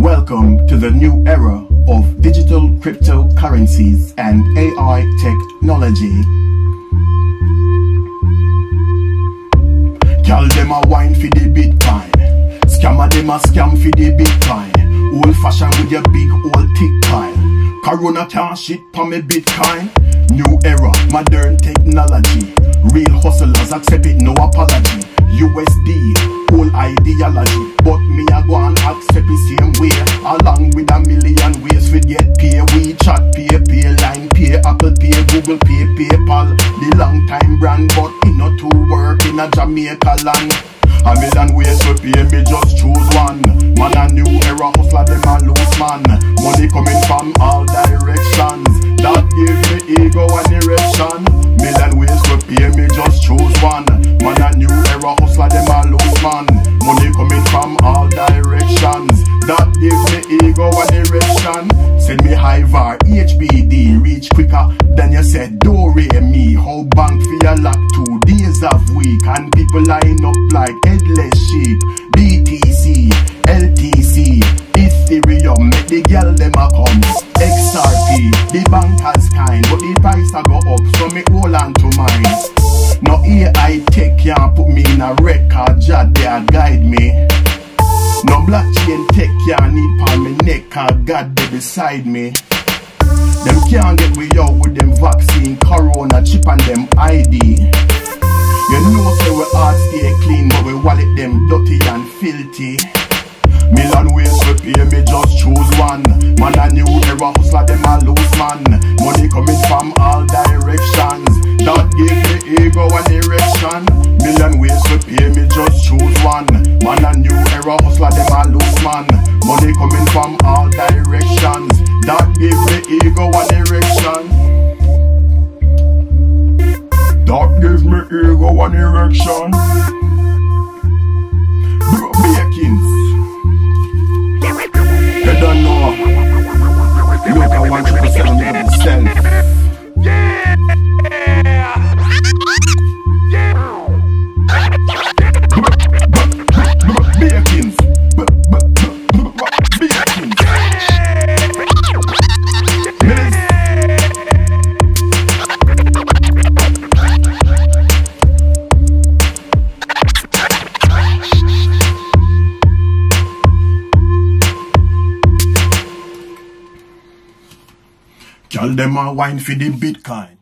Welcome to the new era of digital cryptocurrencies and AI technology. Gal them a wine for the Bitcoin. Scammer them a scam for the Bitcoin. Old fashioned with your big old tick pile. Corona can't shit pa me Bitcoin. New era, modern technology. Real hustlers accept it, no apology. USD, whole ideology. Pay. WeChat pay, pay, line pay, Apple pay, Google pay, PayPal. The long time brand, but it not to work in a Jamaica land. A million ways to pay me, just choose one. Man, a new era hustler, them a loose man. Money coming from all directions. That give me ego and erection. Million ways to pay me, just choose one. Man, a new era hustler, them a loose man. Money coming from all directions. That give me ego and erection. Send me high var, HBD, reach quicker than you said. Do re me, how bank for your lock two days of week, and people line up like headless sheep. AI tech can't put me in a record, jot there guide me. No blockchain tech can't need palm me neck, cause God they beside me. Them can't get we out with them vaccine, corona chip and them ID. You know say we heart stay clean, but we wallet them dirty and filthy. Choose one. Man a new era hustler, them a loose man. Money coming from all directions. That give me ego and erection. That gives me ego and erection. Girl, them a wine for the Bitcoin.